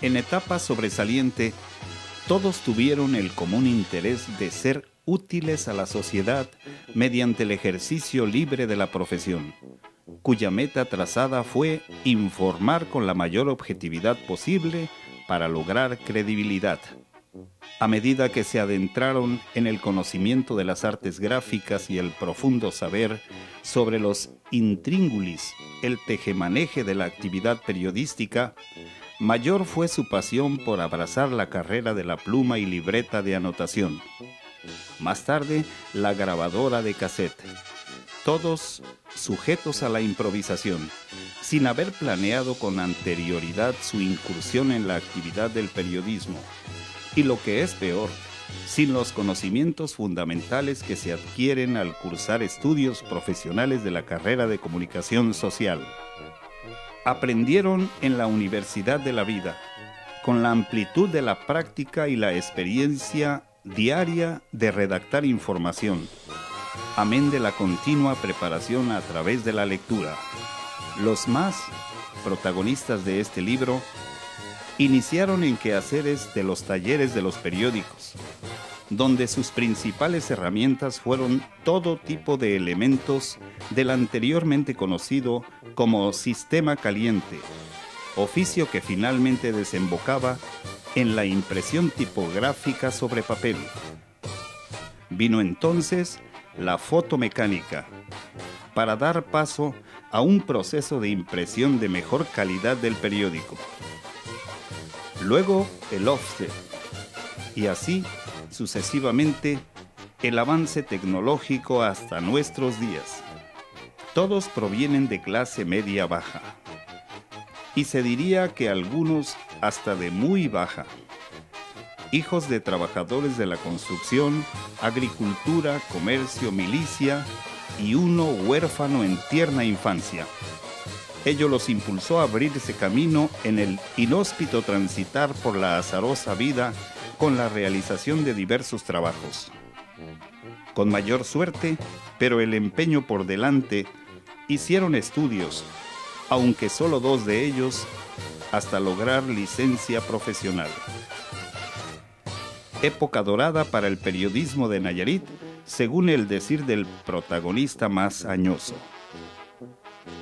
En etapa sobresaliente, todos tuvieron el común interés de ser útiles a la sociedad mediante el ejercicio libre de la profesión, cuya meta trazada fue informar con la mayor objetividad posible para lograr credibilidad. A medida que se adentraron en el conocimiento de las artes gráficas y el profundo saber sobre los intríngulis, el tejemaneje de la actividad periodística, mayor fue su pasión por abrazar la carrera de la pluma y libreta de anotación. Más tarde, la grabadora de cassette. Todos sujetos a la improvisación, sin haber planeado con anterioridad su incursión en la actividad del periodismo. Y lo que es peor, sin los conocimientos fundamentales que se adquieren al cursar estudios profesionales de la carrera de comunicación social aprendieron en la Universidad de la Vida, con la amplitud de la práctica y la experiencia diaria de redactar información, amén de la continua preparación a través de la lectura. Los más protagonistas de este libro iniciaron en quehaceres de los talleres de los periódicos, donde sus principales herramientas fueron todo tipo de elementos del anteriormente conocido como sistema caliente, oficio que finalmente desembocaba en la impresión tipográfica sobre papel. Vino entonces la fotomecánica, para dar paso a un proceso de impresión de mejor calidad del periódico. Luego el offset, y así sucesivamente el avance tecnológico hasta nuestros días. Todos provienen de clase media baja. Y se diría que algunos hasta de muy baja. Hijos de trabajadores de la construcción, agricultura, comercio, milicia y uno huérfano en tierna infancia. Ello los impulsó a abrirse camino en el inhóspito transitar por la azarosa vida con la realización de diversos trabajos. Con mayor suerte, pero el empeño por delante, hicieron estudios, aunque solo dos de ellos, hasta lograr licencia profesional. Época dorada para el periodismo de Nayarit, según el decir del protagonista más añoso.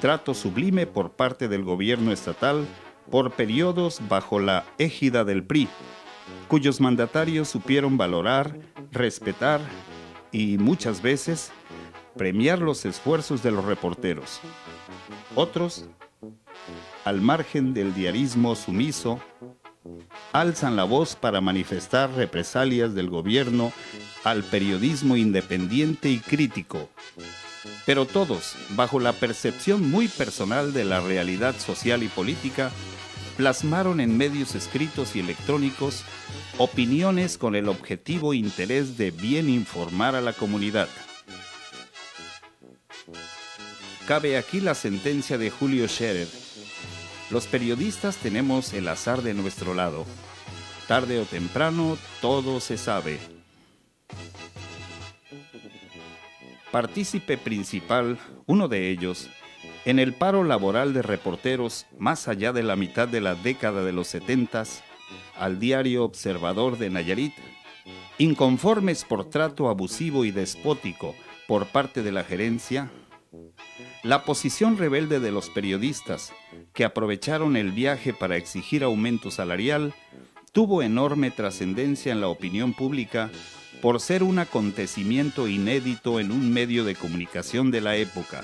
Trato sublime por parte del gobierno estatal por periodos bajo la égida del PRI, cuyos mandatarios supieron valorar, respetar y muchas veces premiar los esfuerzos de los reporteros. Otros, al margen del diarismo sumiso, alzan la voz para manifestar represalias del gobierno al periodismo independiente y crítico, pero todos bajo la percepción muy personal de la realidad social y política plasmaron en medios escritos y electrónicos opiniones con el objetivo e interés de bien informar a la comunidad. Cabe aquí la sentencia de Julio Scherer. Los periodistas tenemos el azar de nuestro lado. Tarde o temprano todo se sabe. Partícipe principal, uno de ellos, en el paro laboral de reporteros más allá de la mitad de la década de los setentas, al diario Observador de Nayarit, inconformes por trato abusivo y despótico por parte de la gerencia, la posición rebelde de los periodistas, que aprovecharon el viaje para exigir aumento salarial, tuvo enorme trascendencia en la opinión pública por ser un acontecimiento inédito en un medio de comunicación de la época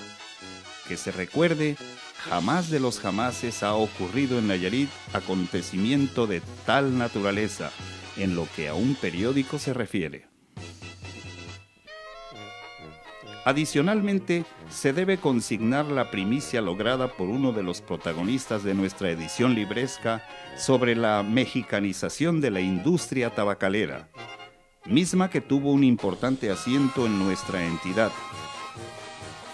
que se recuerde, jamás de los jamases ha ocurrido en Nayarit acontecimiento de tal naturaleza en lo que a un periódico se refiere. Adicionalmente, se debe consignar la primicia lograda por uno de los protagonistas de nuestra edición libresca sobre la mexicanización de la industria tabacalera, misma que tuvo un importante asiento en nuestra entidad,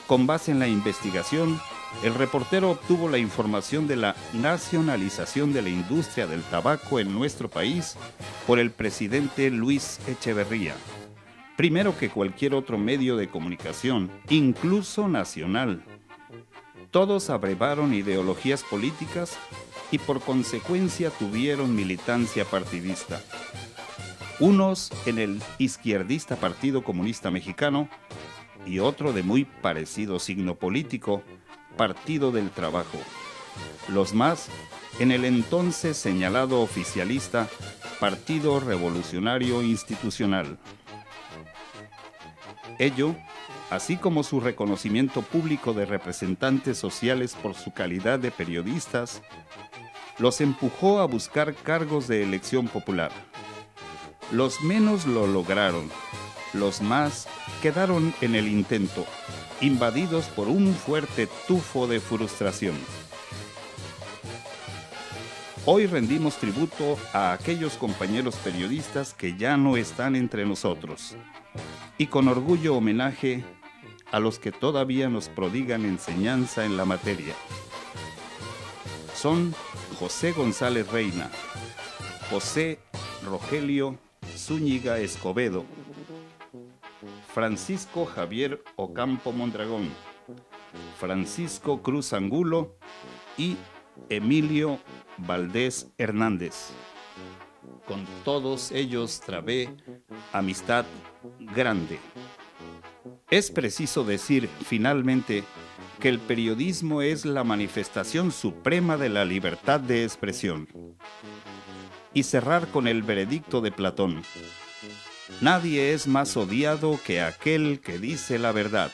con base en la investigación, el reportero obtuvo la información de la nacionalización de la industria del tabaco en nuestro país por el presidente Luis Echeverría, primero que cualquier otro medio de comunicación, incluso nacional. Todos abrevaron ideologías políticas y por consecuencia tuvieron militancia partidista. Unos en el izquierdista Partido Comunista Mexicano y otro de muy parecido signo político, Partido del Trabajo. Los más en el entonces señalado oficialista Partido Revolucionario Institucional. Ello, así como su reconocimiento público de representantes sociales por su calidad de periodistas, los empujó a buscar cargos de elección popular. Los menos lo lograron, los más quedaron en el intento, invadidos por un fuerte tufo de frustración. Hoy rendimos tributo a aquellos compañeros periodistas que ya no están entre nosotros y con orgullo homenaje a los que todavía nos prodigan enseñanza en la materia. Son José González Reina, José Rogelio Zúñiga Escobedo, Francisco Javier Ocampo Mondragón, Francisco Cruz Angulo y Emilio Valdés Hernández. Con todos ellos trabé amistad grande. Es preciso decir, finalmente, que el periodismo es la manifestación suprema de la libertad de expresión. Y cerrar con el veredicto de Platón. Nadie es más odiado que aquel que dice la verdad.